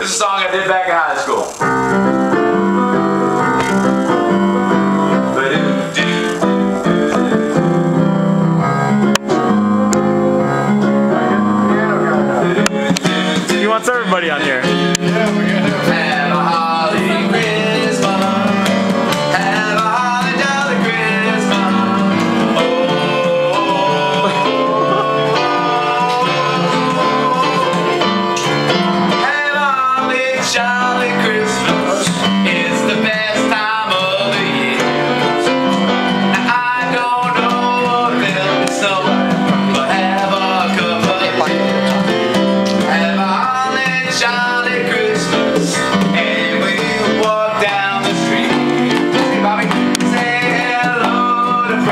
This is a song I did back in high school. You want everybody on here.